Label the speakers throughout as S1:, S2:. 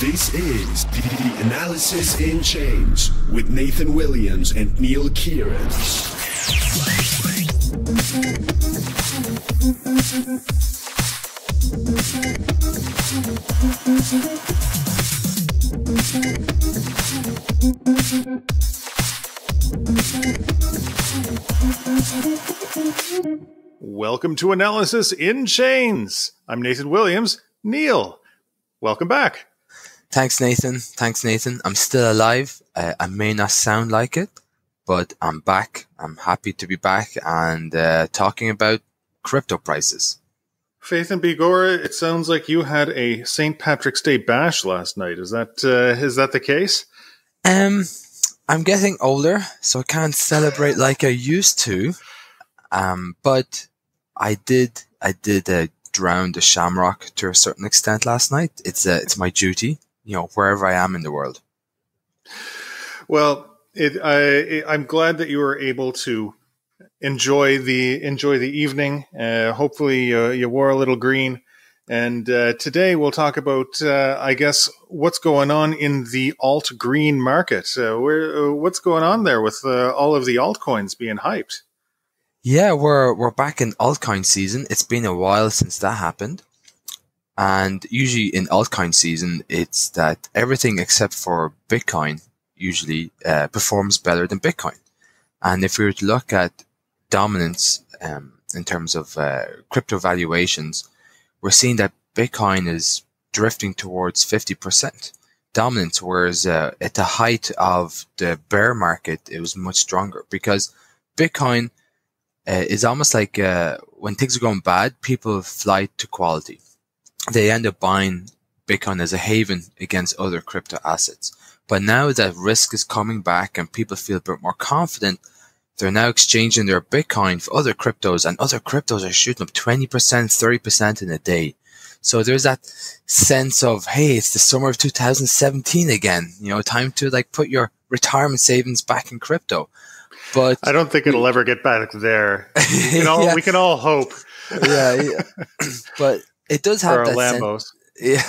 S1: This is the Analysis in Chains with Nathan Williams and Neal Kieran.
S2: Welcome to Analysis in Chains. I'm Nathan Williams. Neal, welcome back.
S3: Thanks, Nathan. Thanks, Nathan. I'm still alive. Uh, I may not sound like it, but I'm back. I'm happy to be back and uh, talking about crypto prices.
S2: Faith and Bigora, it sounds like you had a St. Patrick's Day bash last night. Is that uh, is that the case?
S3: Um, I'm getting older, so I can't celebrate like I used to. Um, but I did, I did uh, drown the shamrock to a certain extent last night. It's uh, it's my duty, you know, wherever I am in the world.
S2: Well, it, I, I'm glad that you were able to enjoy the enjoy the evening. Uh, hopefully, uh, you wore a little green. And uh, today we'll talk about, uh, I guess, what's going on in the alt green market. Uh, where, uh, what's going on there with all of the altcoins being hyped?
S3: Yeah, we're we're back in altcoin season. It's been a while since that happened. And usually in altcoin season, it's that everything except for Bitcoin usually uh, performs better than Bitcoin. And if we were to look at dominance um, in terms of uh, crypto valuations, we're seeing that Bitcoin is drifting towards 50% dominance, whereas uh, at the height of the bear market, it was much stronger because Bitcoin uh, is almost like uh, when things are going bad, people fly to quality. They end up buying Bitcoin as a haven against other crypto assets. But now that risk is coming back and people feel a bit more confident, they're now exchanging their Bitcoin for other cryptos and other cryptos are shooting up 20%, 30% in a day. So there's that sense of, hey, it's the summer of 2017 again. You know, time to like put your retirement savings back in crypto. But
S2: I don't think it'll ever get back there. We can all, yeah. we can all hope.
S3: yeah, yeah. but it does have that Lambos. Yeah,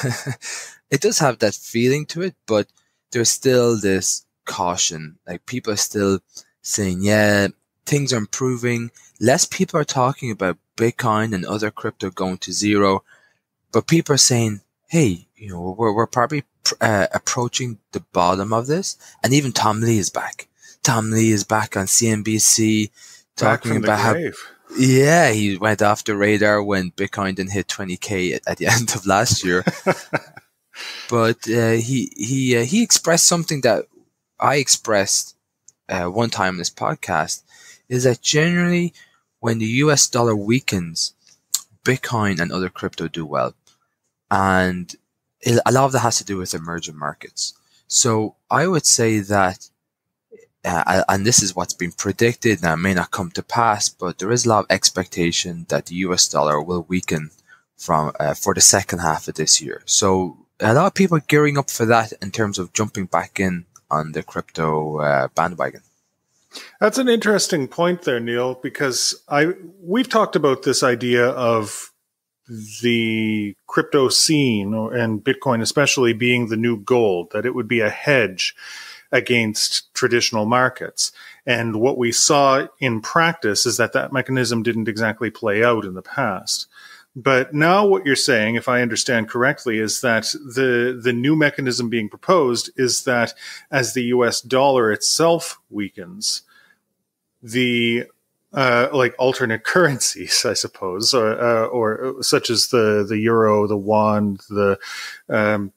S3: it does have that feeling to it. But there's still this caution. Like people are still saying, "Yeah, things are improving." Less people are talking about Bitcoin and other crypto going to zero, but people are saying, "Hey, you know, we're we're probably uh, approaching the bottom of this." And even Tom Lee is back Tom Lee is back on CNBC talking about how. Yeah, he went off the radar when Bitcoin didn't hit 20k at, at the end of last year. but uh, he he uh, he expressed something that I expressed uh, one time in this podcast is that generally when the US dollar weakens, Bitcoin and other crypto do well, and it, a lot of that has to do with emerging markets. So I would say that uh, and this is what's been predicted. Now, it may not come to pass, but there is a lot of expectation that the US dollar will weaken from uh, for the second half of this year. So, a lot of people are gearing up for that in terms of jumping back in on the crypto uh, bandwagon.
S2: That's an interesting point there, Neal, because I we've talked about this idea of the crypto scene and Bitcoin especially being the new gold, that it would be a hedge against traditional markets. And what we saw in practice is that that mechanism didn't exactly play out in the past. But now what you're saying, if I understand correctly, is that the, the new mechanism being proposed is that as the US dollar itself weakens, the uh, like alternate currencies, I suppose, or, uh, or such as the the euro, the won, the um,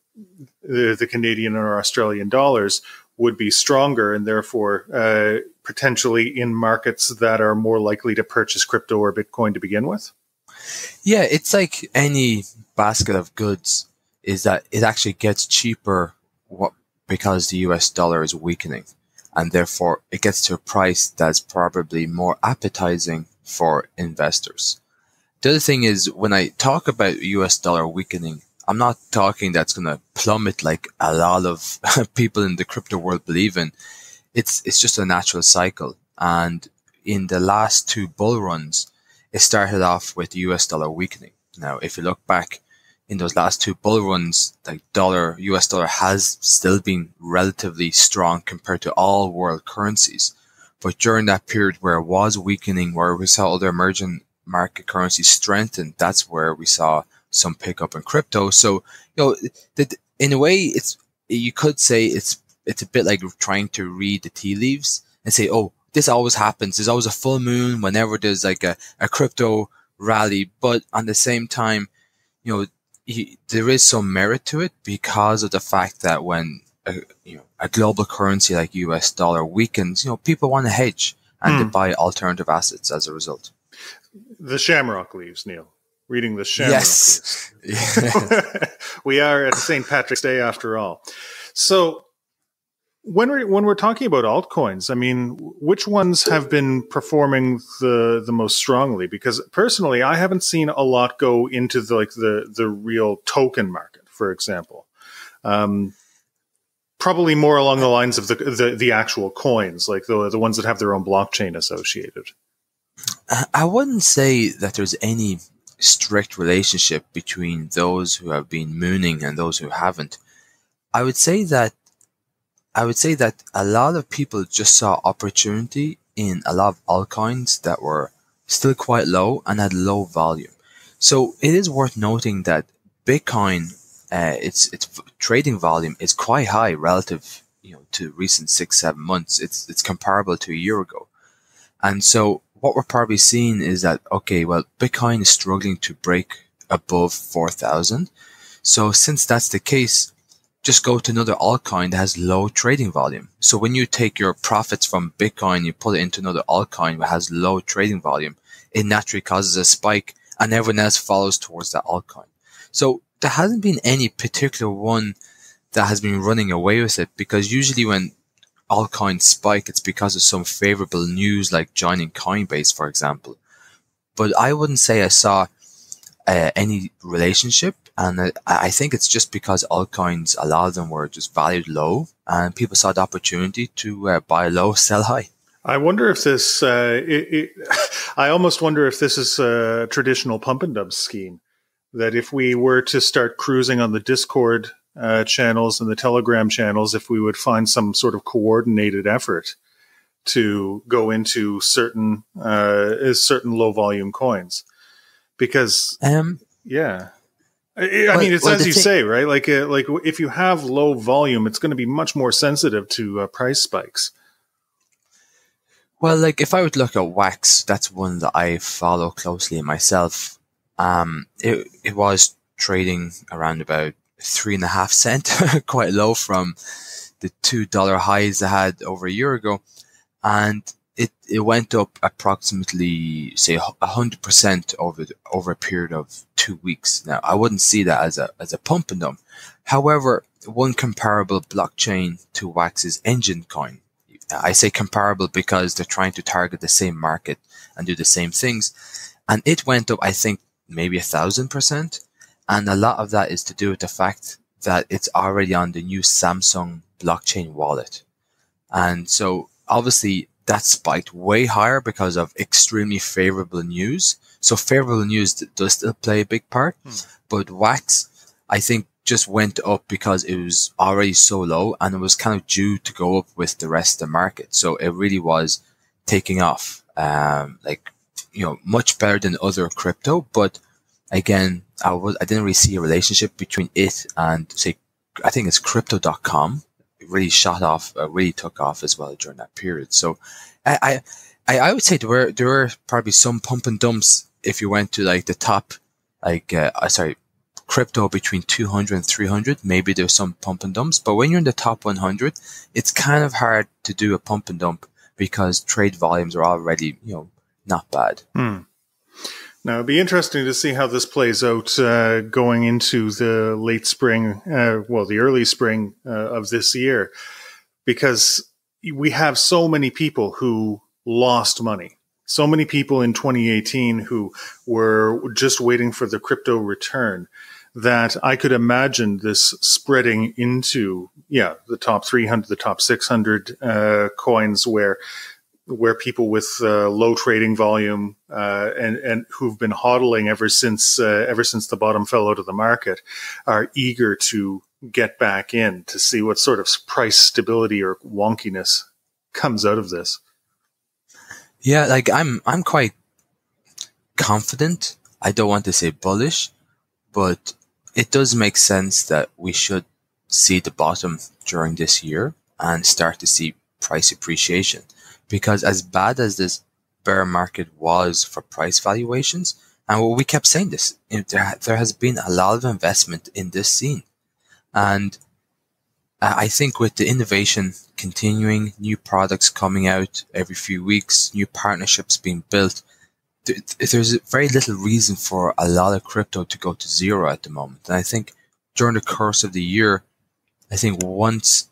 S2: the, the Canadian or Australian dollars would be stronger and therefore uh, potentially in markets that are more likely to purchase crypto or Bitcoin to begin with?
S3: Yeah, it's like any basket of goods is that it actually gets cheaper what, because the US dollar is weakening and therefore it gets to a price that's probably more appetizing for investors. The other thing is when I talk about US dollar weakening, I'm not talking that's going to plummet like a lot of people in the crypto world believe in. It's it's just a natural cycle. And in the last two bull runs, it started off with the US dollar weakening. Now, if you look back in those last two bull runs, the dollar, US dollar has still been relatively strong compared to all world currencies. But during that period where it was weakening, where we saw other emerging market currencies strengthen, that's where we saw some pickup in crypto. So, you know, the, in a way, it's, you could say it's, it's a bit like trying to read the tea leaves and say, oh, this always happens. There's always a full moon whenever there's like a, a crypto rally. But on the same time, you know, he, there is some merit to it because of the fact that when a, you know a global currency like US dollar weakens, you know people want to hedge and they hmm. buy alternative assets as a result.
S2: The Shamrock leaves, Neal. Reading the Shamrock yes. we are at St. Patrick's Day after all. So when we're when we're talking about altcoins, I mean, which ones have been performing the the most strongly? Because personally, I haven't seen a lot go into the like the the real token market, for example. Um, probably more along the lines of the, the the actual coins, like the the ones that have their own blockchain associated.
S3: I wouldn't say that there's any strict relationship between those who have been mooning and those who haven't. I would say that I would say that a lot of people just saw opportunity in a lot of altcoins that were still quite low and had low volume. So it is worth noting that Bitcoin, uh, its its trading volume is quite high relative, you know, to recent six seven months. It's it's comparable to a year ago, and so what we're probably seeing is that okay, well, Bitcoin is struggling to break above four thousand. So since that's the case, just go to another altcoin that has low trading volume. So when you take your profits from Bitcoin, you put it into another altcoin that has low trading volume, it naturally causes a spike and everyone else follows towards that altcoin. So there hasn't been any particular one that has been running away with it because usually when altcoins spike, it's because of some favorable news like joining Coinbase, for example. But I wouldn't say I saw uh, any relationship and I think it's just because altcoins, a lot of them were just valued low and people saw the opportunity to uh, buy low, sell high.
S2: I wonder if this, uh, it, it, I almost wonder if this is a traditional pump and dump scheme. That if we were to start cruising on the Discord uh, channels and the Telegram channels, if we would find some sort of coordinated effort to go into certain, uh, certain low volume coins. Because, um, yeah. I, I mean, it's well, as you thing- say, right? Like, uh, like if you have low volume, it's going to be much more sensitive to uh, price spikes.
S3: Well, like if I would look at Wax, that's one that I follow closely myself. Um, it it was trading around about three and a half cent, quite low from the two dollar highs I had over a year ago, and it, it went up approximately say hundred percent over the, over a period of two weeks. Now I wouldn't see that as a as a pump and dump. However, one comparable blockchain to Wax is Enjin Coin. I say comparable because they're trying to target the same market and do the same things, and it went up I think maybe a thousand percent, and a lot of that is to do with the fact that it's already on the new Samsung blockchain wallet, and so obviously that spiked way higher because of extremely favorable news. So favorable news does still play a big part, hmm. but wax, I think just went up because it was already so low and it was kind of due to go up with the rest of the market. So it really was taking off, um, like, you know, much better than other crypto. But again, I was, I didn't really see a relationship between it and say, I think it's crypto.com It really shot off, uh, really took off as well during that period. So I, I, I would say there were, there were probably some pump and dumps if you went to like the top, like, uh, uh sorry, crypto between 200 and 300, maybe there's some pump and dumps. But when you're in the top 100, it's kind of hard to do a pump and dump because trade volumes are already, you know, not bad.
S2: Hmm. Now, it'd be interesting to see how this plays out uh, going into the late spring, uh, well, the early spring uh, of this year, because we have so many people who lost money. So many people in 2018 who were just waiting for the crypto return that I could imagine this spreading into, yeah, the top 300, the top 600 uh, coins where where people with uh, low trading volume uh, and and who've been hodling ever since uh, ever since the bottom fell out of the market are eager to get back in to see what sort of price stability or wonkiness comes out of this.
S3: Yeah, like I'm I'm quite confident. I don't want to say bullish, but it does make sense that we should see the bottom during this year and start to see price appreciation. Because as bad as this bear market was for price valuations, and we kept saying this, there, there has been a lot of investment in this scene. And I think with the innovation continuing, new products coming out every few weeks, new partnerships being built, there's very little reason for a lot of crypto to go to zero at the moment. And I think during the course of the year, I think once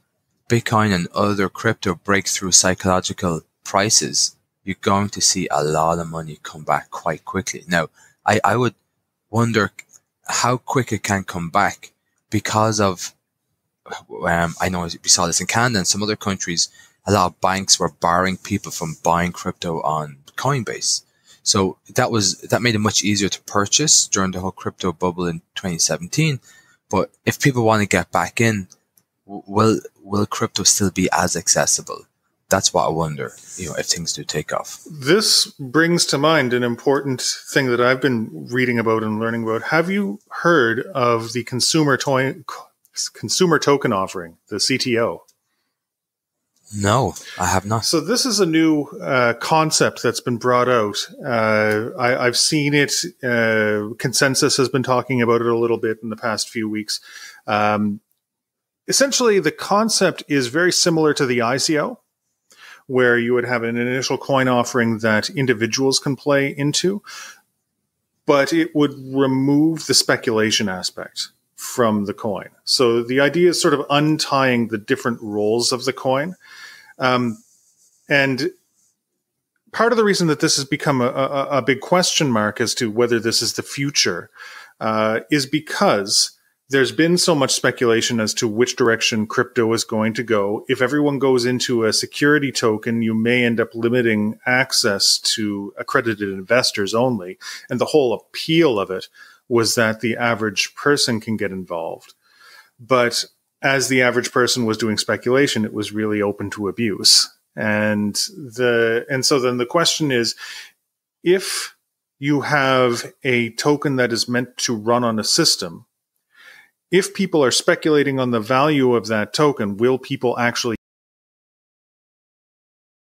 S3: Bitcoin and other crypto break through psychological prices, you're going to see a lot of money come back quite quickly. Now, I, I would wonder how quick it can come back because of, um, I know we saw this in Canada and some other countries, a lot of banks were barring people from buying crypto on Coinbase. So that was, that made it much easier to purchase during the whole crypto bubble in 2017. But if people want to get back in, will, will crypto still be as accessible? That's what I wonder, you know, if things do take off.
S2: This brings to mind an important thing that I've been reading about and learning about. Have you heard of the consumer toy, consumer token offering, the CTO?
S3: No, I have not.
S2: So this is a new uh, concept that's been brought out. Uh, I, have seen it. Uh, Consensus has been talking about it a little bit in the past few weeks. Um, essentially, the concept is very similar to the ICO, where you would have an initial coin offering that individuals can play into, but it would remove the speculation aspect from the coin. So the idea is sort of untying the different roles of the coin um, and part of the reason that this has become a, a, a, big question mark as to whether this is the future uh, is because there's been so much speculation as to which direction crypto is going to go. If everyone goes into a security token, you may end up limiting access to accredited investors only. And the whole appeal of it was that the average person can get involved. But as the average person was doing speculation, it was really open to abuse. And the, and so then the question is, if you have a token that is meant to run on a system, if people are speculating on the value of that token, will people actually